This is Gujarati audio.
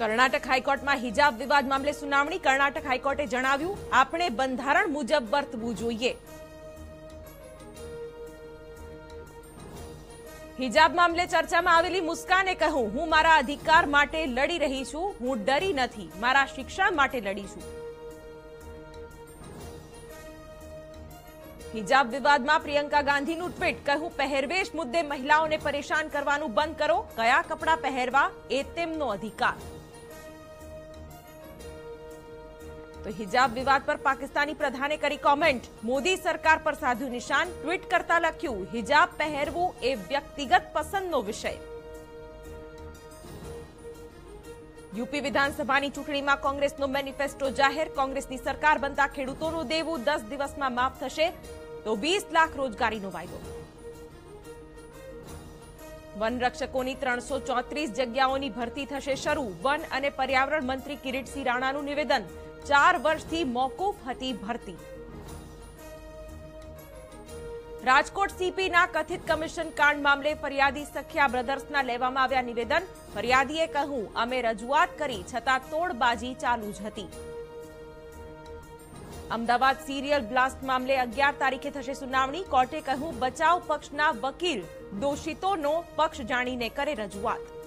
કર્ણાટક હાઈકોર્ટમાં હિજાબ વિવાદ મામલે સુનાવણી કર્ણાટક હાઈકોર્ટે જણાવ્યું, આપણે બંધારણ મુજબ વર્તવું જોઈએ. હિજાબ મામલે ચર્ચામાં આવેલી મુસ્કાને કહ્યું હું મારા અધિકાર માટે લડી રહી છું, હું ડરી નથી, મારા શિક્ષણ માટે લડી છું. હિજાબ વિવાદમાં પ્રિયંકા ગાંધીનું ટ્વીટ કહ્યું પહેરવેશ મુદ્દે મહિલાઓને પરેશાન કરવાનું બંધ કરો, કયા કપડાં પહેરવા, એ તેમનો અધિકાર. તો હિજાબ વિવાદ પર પાકિસ્તાની પ્રધાને કરી કોમેન્ટ મોદી સરકાર પર સાધ્યું નિશાન. ટ્વીટ કરતા લખ્યું, હિજાબ પહેરવું એ વ્યક્તિગત પસંદનો વિષય. યુપી વિધાનસભાની ચૂંટણીમાં કોંગ્રેસનો મેનિફેસ્ટો જાહેર. કોંગ્રેસની સરકાર બનતા ખેડૂતોનું દેવું દસ દિવસમાં માફ થશે તો વીસ લાખ રોજગારીનો વાયદો. વનરક્ષકોની ત્રણસો ચોત્રીસ જગ્યાઓની ભરતી થશે શરૂ. વન અને પર્યાવરણ મંત્રી કિરીટસિંહ રાણાનું નિવેદન. ચાર વર્ષથી મોકૂફ હતી ભરતી. રાજકોટ સીપીના કથિત કમિશન કાંડ મામલે ફરિયાદી સખ્યા બ્રધર્સના લેવામાં આવ્યા નિવેદન. ફરિયાદીએ કહ્યું, અમે રજૂઆત કરી, છતાં તોડબાજી ચાલુ જ હતી. અમદાવાદ સિરિયલ બ્લાસ્ટ મામલે અગિયાર તારીખે થશે સુનાવણી. કોર્ટે કહ્યું, બચાવ પક્ષના વકીલ દોષિતોનો પક્ષ જાણીને કરે રજૂઆત.